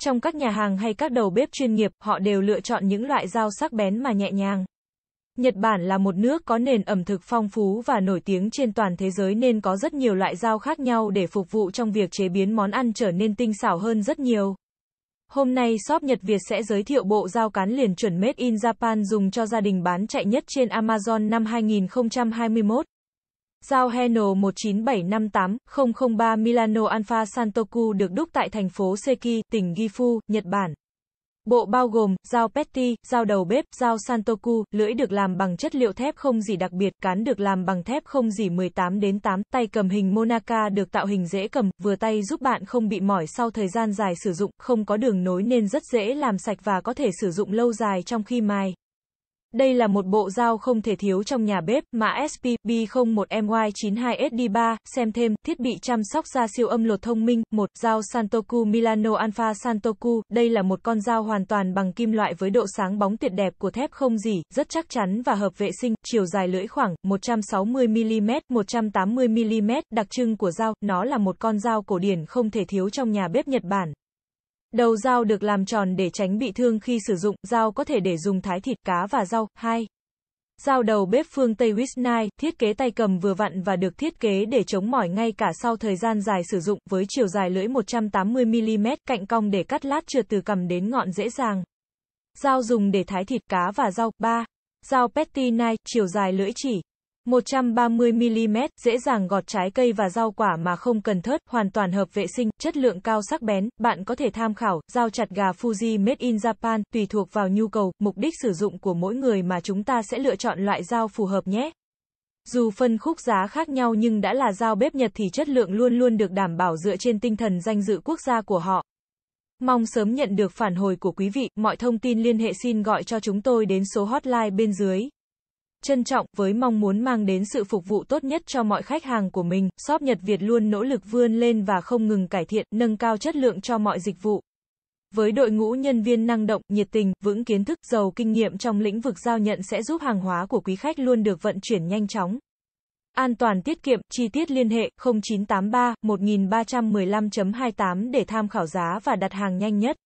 Trong các nhà hàng hay các đầu bếp chuyên nghiệp, họ đều lựa chọn những loại dao sắc bén mà nhẹ nhàng. Nhật Bản là một nước có nền ẩm thực phong phú và nổi tiếng trên toàn thế giới nên có rất nhiều loại dao khác nhau để phục vụ trong việc chế biến món ăn trở nên tinh xảo hơn rất nhiều. Hôm nay shop Nhật Việt sẽ giới thiệu bộ dao cán liền chuẩn Made in Japan dùng cho gia đình bán chạy nhất trên Amazon năm 2021. Dao Heno 19758003 Milano Alpha Santoku được đúc tại thành phố Seki, tỉnh Gifu, Nhật Bản. Bộ bao gồm, dao petty, dao đầu bếp, dao santoku, lưỡi được làm bằng chất liệu thép không gì đặc biệt, cán được làm bằng thép không gì 18 đến 8, tay cầm hình Monaca được tạo hình dễ cầm, vừa tay giúp bạn không bị mỏi sau thời gian dài sử dụng, không có đường nối nên rất dễ làm sạch và có thể sử dụng lâu dài trong khi mài. Đây là một bộ dao không thể thiếu trong nhà bếp, mã SPB01MY92SD3, xem thêm, thiết bị chăm sóc da siêu âm lột thông minh, một dao Santoku Milano Alpha Santoku, đây là một con dao hoàn toàn bằng kim loại với độ sáng bóng tuyệt đẹp của thép không dỉ, rất chắc chắn và hợp vệ sinh, chiều dài lưỡi khoảng 160mm, 180mm, đặc trưng của dao, nó là một con dao cổ điển không thể thiếu trong nhà bếp Nhật Bản. Đầu dao được làm tròn để tránh bị thương khi sử dụng, dao có thể để dùng thái thịt cá và rau. 2. Dao đầu bếp phương Tây Wisnai, thiết kế tay cầm vừa vặn và được thiết kế để chống mỏi ngay cả sau thời gian dài sử dụng, với chiều dài lưỡi 180mm, cạnh cong để cắt lát trượt từ cầm đến ngọn dễ dàng. Dao dùng để thái thịt cá và rau. 3. Dao Petty Knife, chiều dài lưỡi chỉ 130mm, dễ dàng gọt trái cây và rau quả mà không cần thớt, hoàn toàn hợp vệ sinh, chất lượng cao sắc bén, bạn có thể tham khảo, dao chặt gà Fuji Made in Japan, tùy thuộc vào nhu cầu, mục đích sử dụng của mỗi người mà chúng ta sẽ lựa chọn loại dao phù hợp nhé. Dù phân khúc giá khác nhau nhưng đã là dao bếp Nhật thì chất lượng luôn luôn được đảm bảo dựa trên tinh thần danh dự quốc gia của họ. Mong sớm nhận được phản hồi của quý vị, mọi thông tin liên hệ xin gọi cho chúng tôi đến số hotline bên dưới. Trân trọng, với mong muốn mang đến sự phục vụ tốt nhất cho mọi khách hàng của mình, shop Nhật Việt luôn nỗ lực vươn lên và không ngừng cải thiện, nâng cao chất lượng cho mọi dịch vụ. Với đội ngũ nhân viên năng động, nhiệt tình, vững kiến thức, giàu kinh nghiệm trong lĩnh vực giao nhận sẽ giúp hàng hóa của quý khách luôn được vận chuyển nhanh chóng. An toàn tiết kiệm, chi tiết liên hệ 0983 1315.28 để tham khảo giá và đặt hàng nhanh nhất.